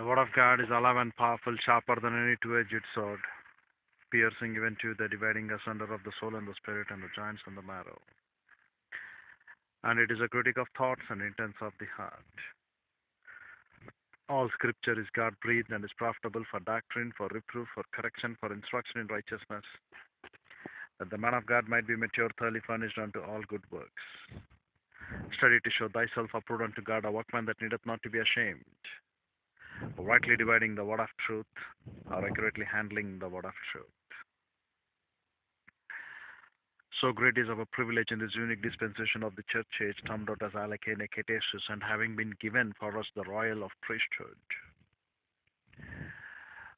The word of God is alive and powerful, sharper than any two-edged sword, piercing even to the dividing asunder of the soul and the spirit and the joints and the marrow. And it is a critic of thoughts and intents of the heart. All scripture is God breathed and is profitable for doctrine, for reproof, for correction, for instruction in righteousness, that the man of God might be mature, thoroughly furnished unto all good works. Study to show thyself approved unto God, a workman that needeth not to be ashamed, rightly dividing the word of truth, or accurately handling the word of truth. So great is our privilege in this unique dispensation of the church age, termed out as Ketesis, and having been given for us the royal of priesthood.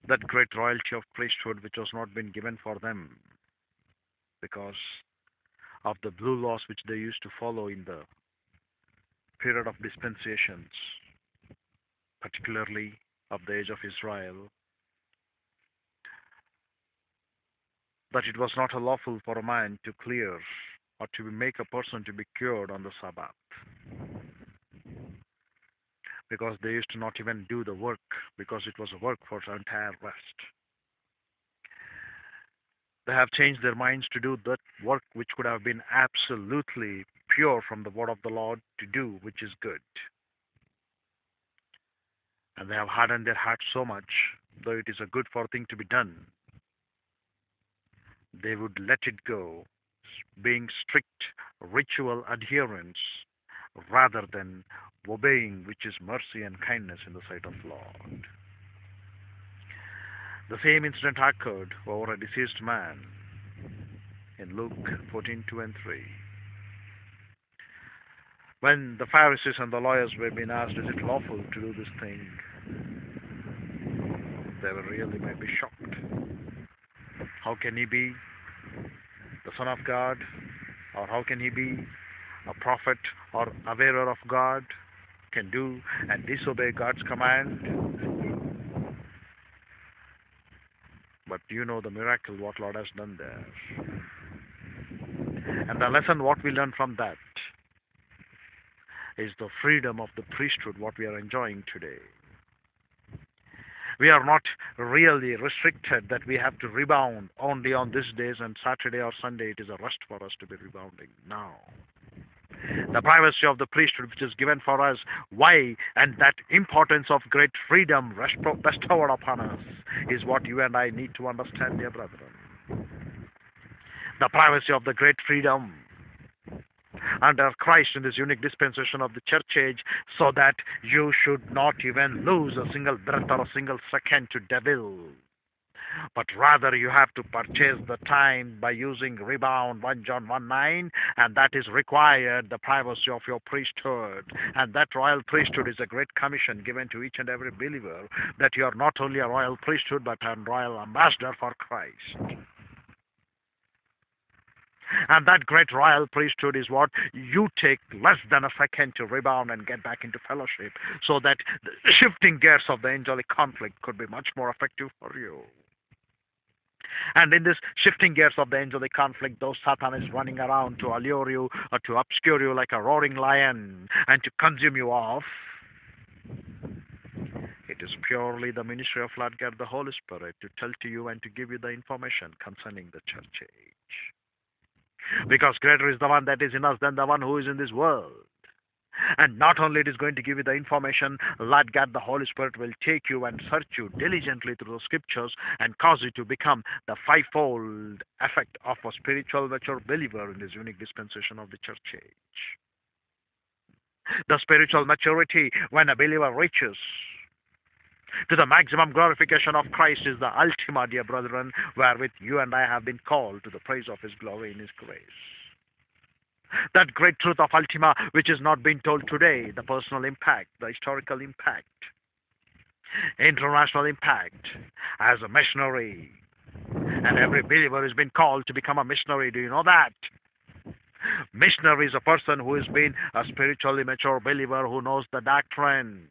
That great royalty of priesthood which was not been given for them because of the blue laws which they used to follow in the period of dispensations, particularly of the age of Israel, that it was not lawful for a man to clear or to make a person to be cured on the Sabbath. Because they used to not even do the work, because it was a work for the entire rest. They have changed their minds to do that work which could have been absolutely pure from the word of the Lord to do, which is good. And they have hardened their hearts so much, though it is a good for thing to be done, they would let it go, being strict ritual adherents rather than obeying, which is mercy and kindness in the sight of Lord. The same incident occurred over a deceased man in Luke 14 2 and 3. When the Pharisees and the lawyers were being asked, Is it lawful to do this thing? They were really might be shocked. How can he be the Son of God? Or how can he be a prophet or a bearer of God? Can do and disobey God's command? But you know the miracle what Lord has done there. And the lesson what we learn from that is the freedom of the priesthood what we are enjoying today. We are not really restricted that we have to rebound only on these days and Saturday or Sunday it is a rest for us to be rebounding. Now, the privacy of the priesthood which is given for us, why and that importance of great freedom bestowed upon us is what you and I need to understand, dear brethren. The privacy of the great freedom under Christ in this unique dispensation of the church age so that you should not even lose a single breath or a single second to devil. But rather, you have to purchase the time by using rebound 1 John 1 9, and that is required the privacy of your priesthood. And that royal priesthood is a great commission given to each and every believer that you are not only a royal priesthood but a royal ambassador for Christ. And that great royal priesthood is what you take less than a second to rebound and get back into fellowship so that shifting gears of the angelic conflict could be much more effective for you. And in this shifting gears of the angelic conflict, though Satan is running around to allure you or to obscure you like a roaring lion and to consume you off, it is purely the ministry of Lord God, the Holy Spirit, to tell to you and to give you the information concerning the church. Because greater is the one that is in us than the one who is in this world. And not only it is going to give you the information, Lord God, the Holy Spirit will take you and search you diligently through the scriptures and cause you to become the fivefold effect of a spiritual mature believer in this unique dispensation of the church age. The spiritual maturity when a believer reaches to the maximum glorification of Christ is the ultima, dear brethren, wherewith you and I have been called to the praise of His glory and His grace. That great truth of ultima, which is not being told today, the personal impact, the historical impact, international impact, as a missionary. And every believer has been called to become a missionary. Do you know that? Missionary is a person who has been a spiritually mature believer who knows the doctrine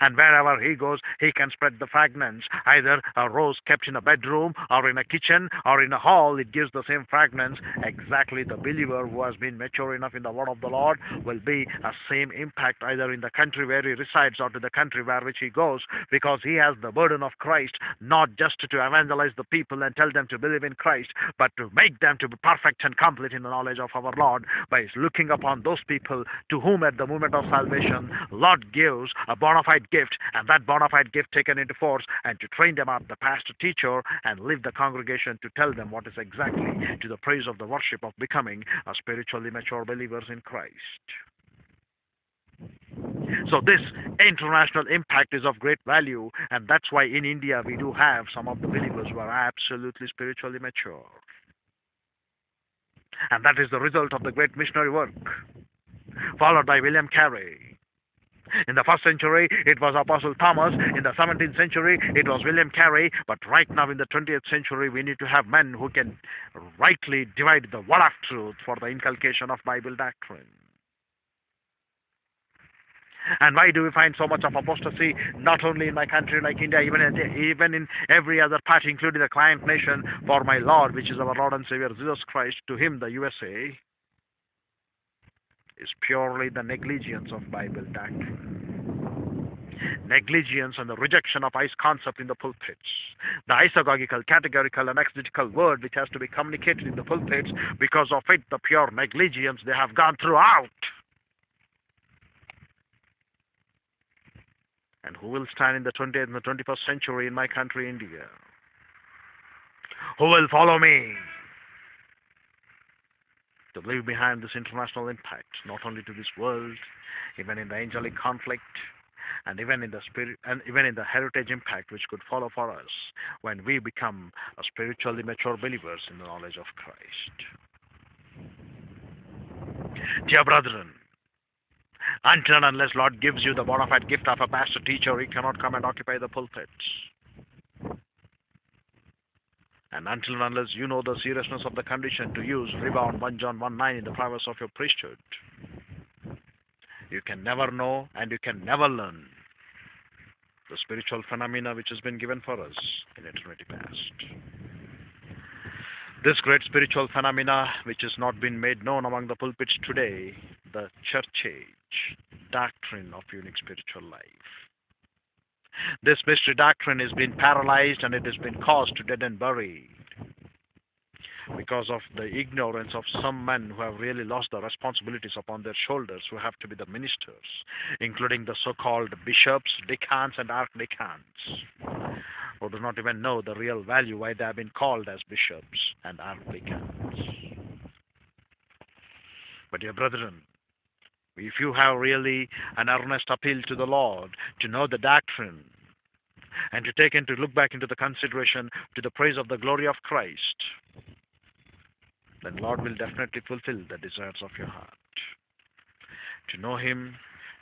And wherever he goes, he can spread the fragrance. Either a rose kept in a bedroom or in a kitchen or in a hall, it gives the same fragrance. Exactly the believer who has been mature enough in the word of the Lord will be a same impact either in the country where he resides or to the country where which he goes because he has the burden of Christ, not just to evangelize the people and tell them to believe in Christ, but to make them to be perfect and complete in the knowledge of our Lord by looking upon those people to whom at the moment of salvation Lord gives a bona fide gift and that bona fide gift taken into force and to train them up the pastor teacher and leave the congregation to tell them what is exactly to the praise of the worship of becoming a spiritually mature believers in Christ. So this international impact is of great value, and that's why in India we do have some of the believers who are absolutely spiritually mature. And that is the result of the great missionary work, followed by William Carey. In the first century, it was Apostle Thomas. In the 17th century, it was William Carey. But right now, in the 20th century, we need to have men who can rightly divide the word of truth for the inculcation of Bible doctrine. And why do we find so much of apostasy, not only in my country like India, even in, even in every other part, including the client nation, for my Lord, which is our Lord and Savior Jesus Christ, to him the USA, is purely the negligence of Bible doctrine. Negligence and the rejection of ICE concept in the pulpits. The isagogical, categorical, and exegetical word which has to be communicated in the pulpits, because of it, the pure negligence they have gone throughout. And who will stand in the 20th and the 21st century in my country, India? Who will follow me? To leave behind this international impact, not only to this world, even in the angelic conflict, and even in the spirit and even in the heritage impact which could follow for us when we become a spiritually mature believers in the knowledge of Christ. Dear brethren, until and unless Lord gives you the bona fide gift of a pastor teacher, he cannot come and occupy the pulpit. And until and unless you know the seriousness of the condition to use rebound 1 John 1 9 in the privacy of your priesthood, you can never know and you can never learn the spiritual phenomena which has been given for us in eternity past. This great spiritual phenomena which has not been made known among the pulpits today, the church age doctrine of unique spiritual life. This mystery doctrine has been paralyzed and it has been caused to dead and buried because of the ignorance of some men who have really lost the responsibilities upon their shoulders, who have to be the ministers, including the so called bishops, deacons, and archdeacons, who do not even know the real value why they have been called as bishops and archdeacons. But, dear brethren, if you have really an earnest appeal to the Lord to know the doctrine and to take and to look back into the consideration to the praise of the glory of Christ, then Lord will definitely fulfill the desires of your heart. To know Him,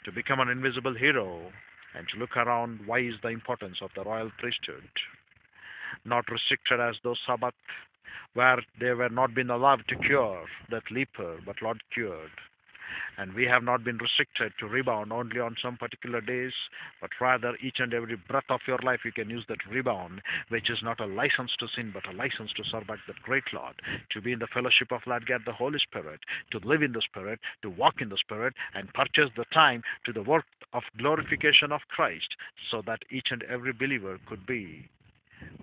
to become an invisible hero, and to look around why is the importance of the royal priesthood. Not restricted as those Sabbath, where they were not been allowed to cure that leper, but Lord cured and we have not been restricted to rebound only on some particular days, but rather each and every breath of your life you can use that rebound, which is not a license to sin, but a license to serve back that great Lord, to be in the fellowship of Lord God, the Holy Spirit, to live in the Spirit, to walk in the Spirit, and purchase the time to the work of glorification of Christ, so that each and every believer could be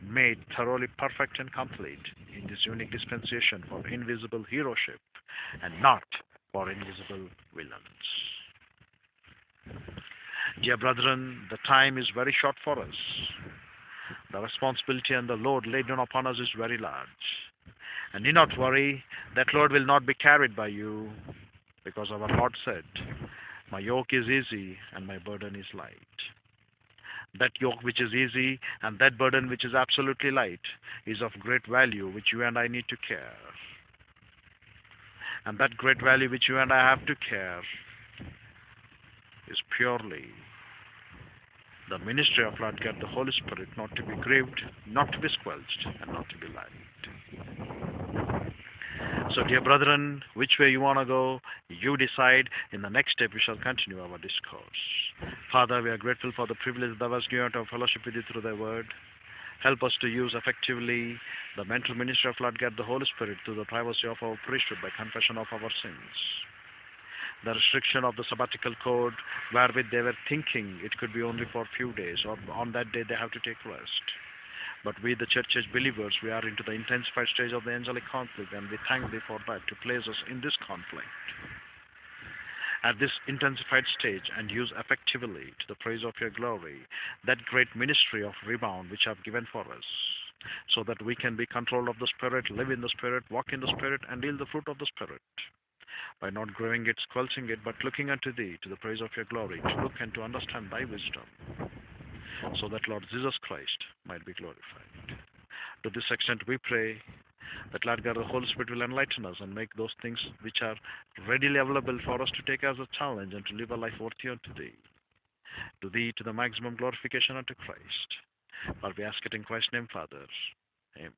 made thoroughly perfect and complete in this unique dispensation for invisible heroship and not for invisible villains. Dear brethren, the time is very short for us. The responsibility and the load laid down upon us is very large. And do not worry, that load will not be carried by you, because our Lord said, My yoke is easy and my burden is light. That yoke which is easy and that burden which is absolutely light is of great value, which you and I need to care and that great value which you and I have to care is purely the ministry of Lord God, the Holy Spirit, not to be grieved, not to be squelched, and not to be lied. So, dear brethren, which way you want to go, you decide. In the next step, we shall continue our discourse. Father, we are grateful for the privilege that was given to our fellowship with you through thy word. Help us to use effectively the mental ministry of Lord God, the Holy Spirit, to the privacy of our priesthood by confession of our sins. The restriction of the sabbatical code, wherewith they were thinking it could be only for a few days, or on that day they have to take rest. But we, the church age believers, we are into the intensified stage of the angelic conflict, and we thank thee for that to place us in this conflict. At this intensified stage, and use effectively to the praise of your glory that great ministry of rebound which have given for us, so that we can be controlled of the Spirit, live in the Spirit, walk in the Spirit, and yield the fruit of the Spirit. By not growing it, squelching it, but looking unto thee to the praise of your glory, to look and to understand thy wisdom so that Lord Jesus Christ might be glorified. To this extent, we pray that Lord God, the Holy Spirit will enlighten us and make those things which are readily available for us to take as a challenge and to live a life worthy unto Thee. To Thee, to the maximum glorification unto Christ. For we ask it in Christ's name, Father. Amen.